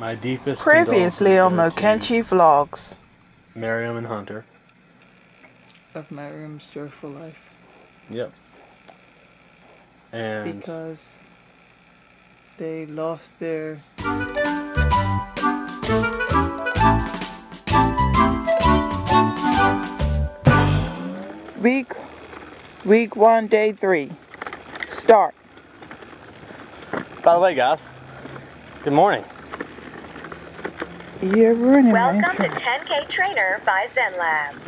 My deepest Previously on condolences Mokenchi Vlogs. to Miriam and Hunter. of Miriam's joyful life Yep. And because they lost their Week, week one, day three. Start. by the way, guys, good morning. You're ruining my Welcome to 10K Trainer by Zen Labs.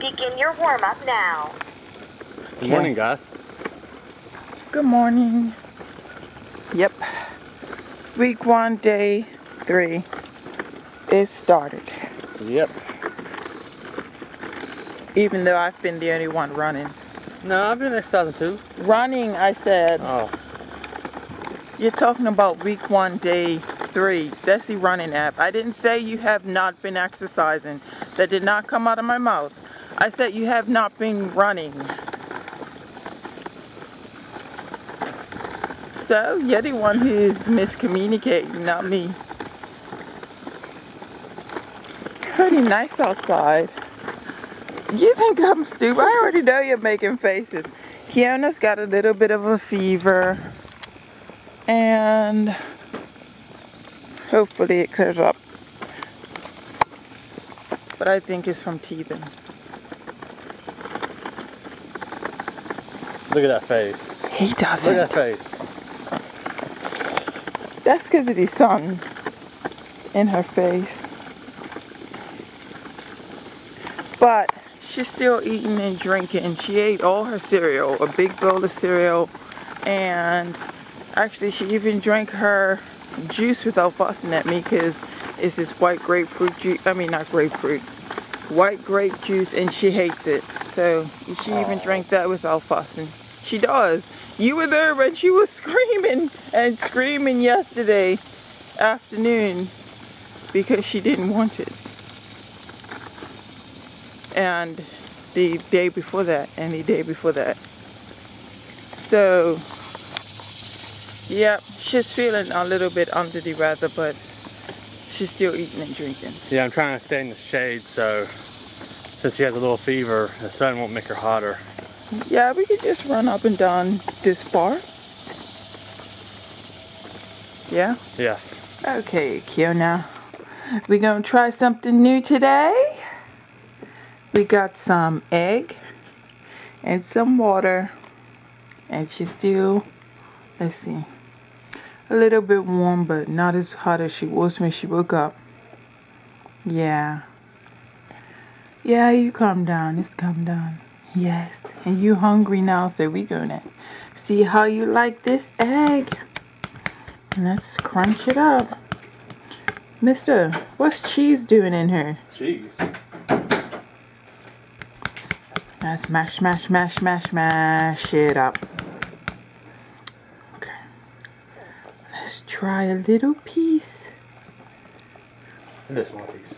Begin your warm up now. Good morning, guys. Good morning. Yep. Week one, day three. It started. Yep. Even though I've been the only one running. No, I've been exercising too. Running, I said. Oh, You're talking about week one, day three. That's the running app. I didn't say you have not been exercising. That did not come out of my mouth. I said you have not been running. So, you're the one who's miscommunicating, not me. It's pretty nice outside. You think I'm stupid? I already know you're making faces. Kiona's got a little bit of a fever and hopefully it clears up. But I think it's from teething. look at that face. He doesn't. Look at that face. That's because of the sun in her face. But she's still eating and drinking. She ate all her cereal, a big bowl of cereal, and actually she even drank her juice without fussing at me because it's this white grapefruit juice. I mean, not grapefruit, white grape juice, and she hates it. So she even drank that without fussing. She does. You were there when she was screaming and screaming yesterday afternoon because she didn't want it. And the day before that, and the day before that. So, yeah, she's feeling a little bit under the weather, but she's still eating and drinking. Yeah, I'm trying to stay in the shade, so since she has a little fever, the sun won't make her hotter. Yeah, we could just run up and down this bar. Yeah? Yeah. Okay, Kiona. We're gonna try something new today. We got some egg and some water. And she's still, let's see, a little bit warm, but not as hot as she was when she woke up. Yeah. Yeah, you calm down. It's calm down. Yes. And you hungry now, so we gonna see how you like this egg. Let's crunch it up. Mister, what's cheese doing in here? Cheese. Let's mash, mash, mash, mash, mash it up. Okay. Let's try a little piece. And this one piece.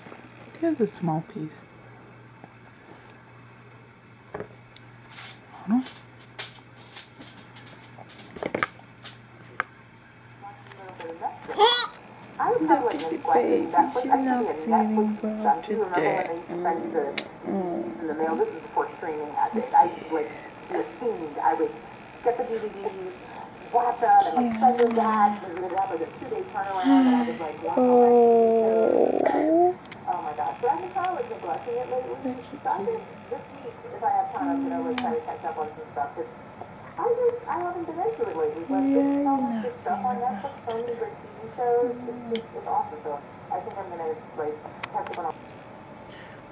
There's a small piece. Hold on. Look at the baby. She's not feeling well today. Mm. in the mail. This is before streaming happened. I like was. I would get the DVDs, them, and like them back. And we'd have like a two-day turnaround, and I was like, wow, Oh. oh my gosh. But I just thought I was neglecting it lately. So I think this week, if I have time, I'm gonna really try to catch up on some stuff. 'cause I just I haven't been into it lately. But Yeah, there's so much good stuff on Netflix, so many great TV shows. It's just it's awesome. So I think I'm gonna like catch up on all.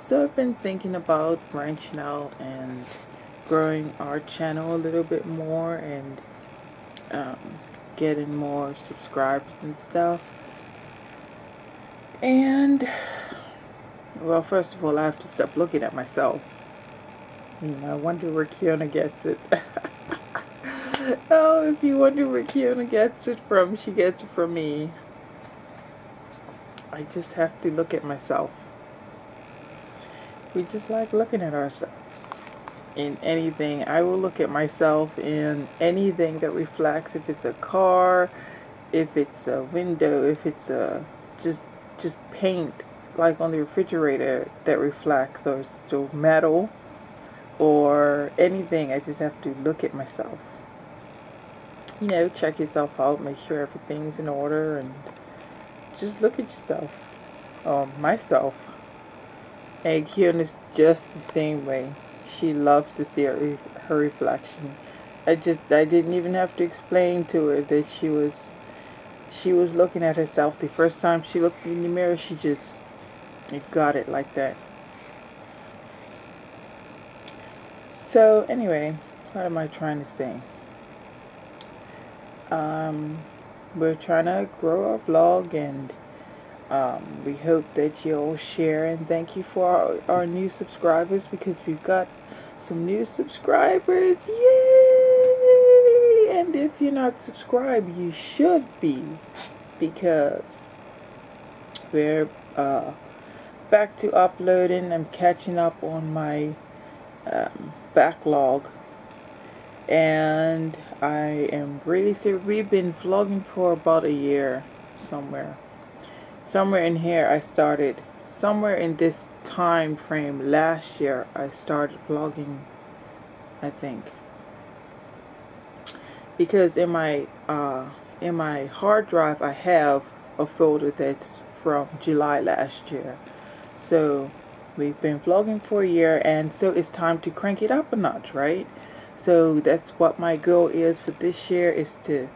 So I've been thinking about branching out and growing our channel a little bit more and um, getting more subscribers and stuff. And well, first of all, I have to stop looking at myself. You know, I wonder where Kiona gets it. oh, if you wonder where Kiona gets it from, she gets it from me. I just have to look at myself we just like looking at ourselves in anything. I will look at myself in anything that reflects, if it's a car, if it's a window, if it's a just just paint like on the refrigerator that reflects or still metal or anything. I just have to look at myself. You know, check yourself out, make sure everything's in order, and just look at yourself. Or myself. And Kiona is just the same way. She loves to see her, her reflection. I just, I didn't even have to explain to her that she was, she was looking at herself. The first time she looked in the mirror, she just got it like that. So anyway, what am I trying to say? Um, we're trying to grow our vlog and um, we hope that you'll share and thank you for our, our new subscribers because we've got some new subscribers. Yay! And if you're not subscribed, you should be because we're uh, back to uploading. I'm catching up on my um, backlog and I am really serious. We've been vlogging for about a year somewhere. Somewhere in here I started, somewhere in this time frame last year I started vlogging, I think. Because in my uh, in my hard drive I have a folder that's from July last year. So we've been vlogging for a year and so it's time to crank it up a notch, right? So that's what my goal is for this year is to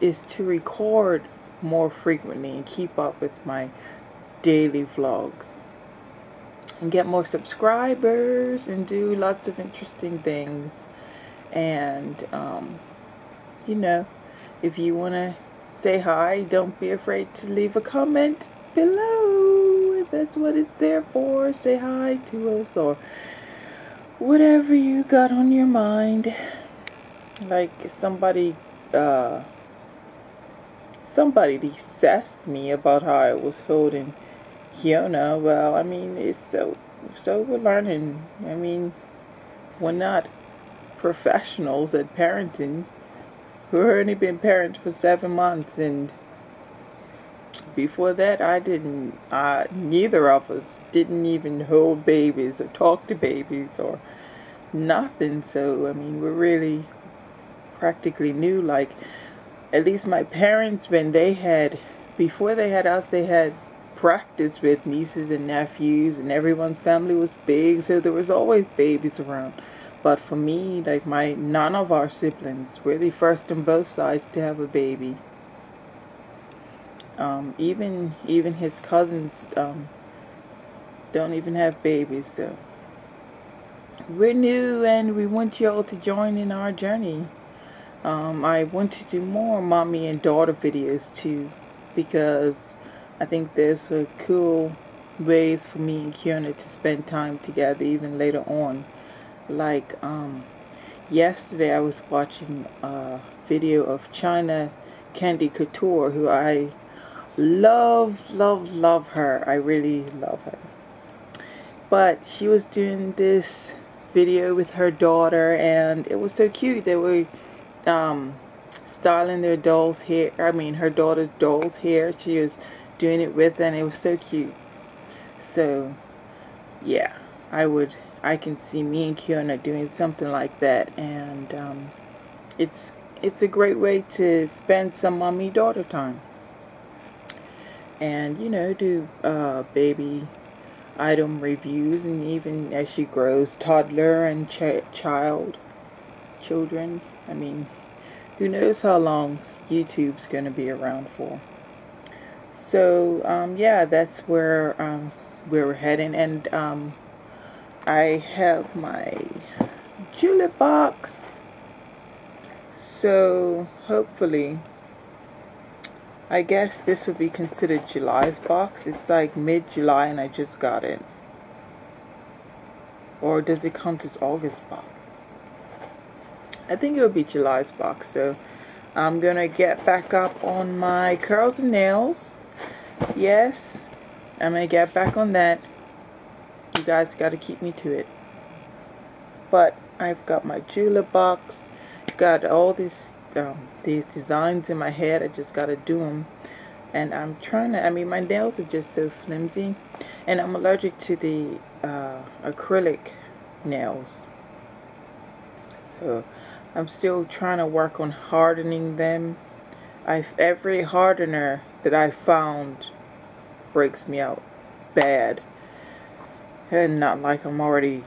is to record more frequently and keep up with my daily vlogs. And get more subscribers and do lots of interesting things. And um, you know if you want to say hi don't be afraid to leave a comment below. If that's what it's there for say hi to us or whatever you got on your mind. Like somebody uh somebody assessed me about how I was holding Kiona. Well, I mean, it's so so we're learning. I mean, we're not professionals at parenting. We've only been parents for seven months, and before that, I didn't. I, neither of us didn't even hold babies or talk to babies or nothing. So I mean, we're really practically new. Like at least my parents, when they had, before they had us, they had practice with nieces and nephews, and everyone's family was big, so there was always babies around. But for me, like my, none of our siblings were the first on both sides to have a baby. Um, even even his cousins um, don't even have babies, so we're new, and we want you all to join in our journey. Um, I want to do more mommy and daughter videos too because I think there's a cool ways for me and Kiona to spend time together even later on. Like um, yesterday I was watching a video of China Candy Couture who I love, love, love her. I really love her. But she was doing this video with her daughter and it was so cute. They were um, styling their doll's hair. I mean, her daughter's doll's hair. She was doing it with, and it was so cute. So, yeah, I would. I can see me and Kiona doing something like that, and um, it's it's a great way to spend some mommy daughter time. And you know, do uh, baby item reviews, and even as she grows, toddler and ch child children. I mean, who knows how long YouTube's going to be around for. So, um, yeah, that's where, um, we're heading. And um, I have my julep box. So, hopefully, I guess this would be considered July's box. It's like mid-July and I just got it. Or does it count as August box? I think it would be July's box. So I'm going to get back up on my curls and nails. Yes, I'm going to get back on that. You guys got to keep me to it. But I've got my julep box. Got all these um, these designs in my head. I just got to do them. and I'm trying to I mean my nails are just so flimsy and I'm allergic to the uh, acrylic nails so I'm still trying to work on hardening them. I've every hardener that I found breaks me out bad. And not like I'm already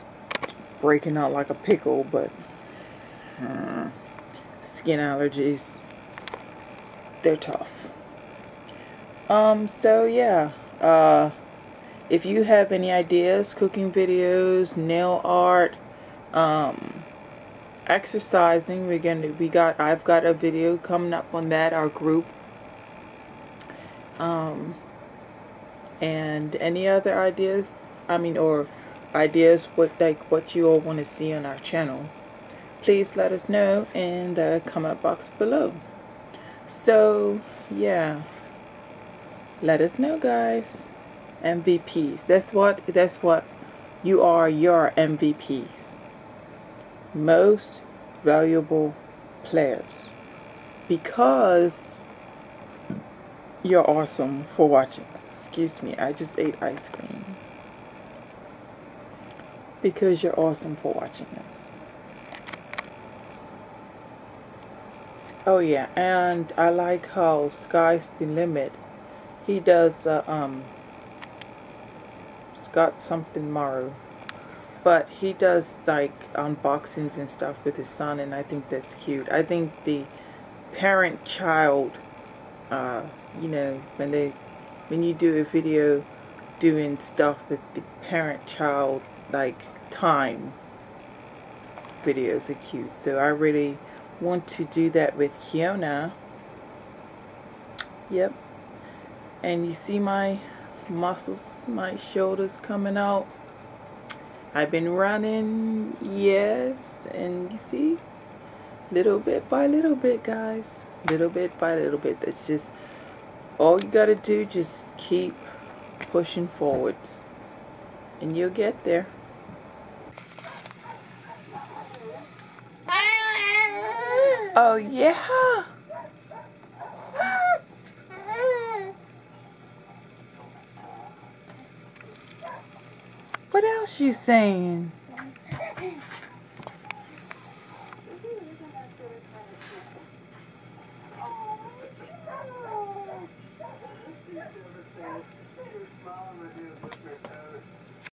breaking out like a pickle but uh, skin allergies they're tough. Um so yeah uh if you have any ideas cooking videos nail art um exercising. We're gonna we got I've got a video coming up on that our group. Um and any other ideas? I mean or ideas what like what you all want to see on our channel? Please let us know in the comment box below. So yeah. Let us know guys. MVPs that's what that's what you are your MVPs most valuable players because you're awesome for watching excuse me I just ate ice cream because you're awesome for watching this Oh yeah, and I like how Sky's the Limit. He does uh, um Scott something Maru. But he does like unboxings and stuff with his son and I think that's cute. I think the parent child uh you know when they when you do a video doing stuff with the parent child like time videos are cute. So I really want to do that with Kiona. Yep. And you see my muscles, my shoulders coming out. I've been running, yes, and you see, little bit by little bit, guys. Little bit by little bit. That's just all you gotta do. Just keep pushing forwards, and you'll get there. Oh, yeah. You saying?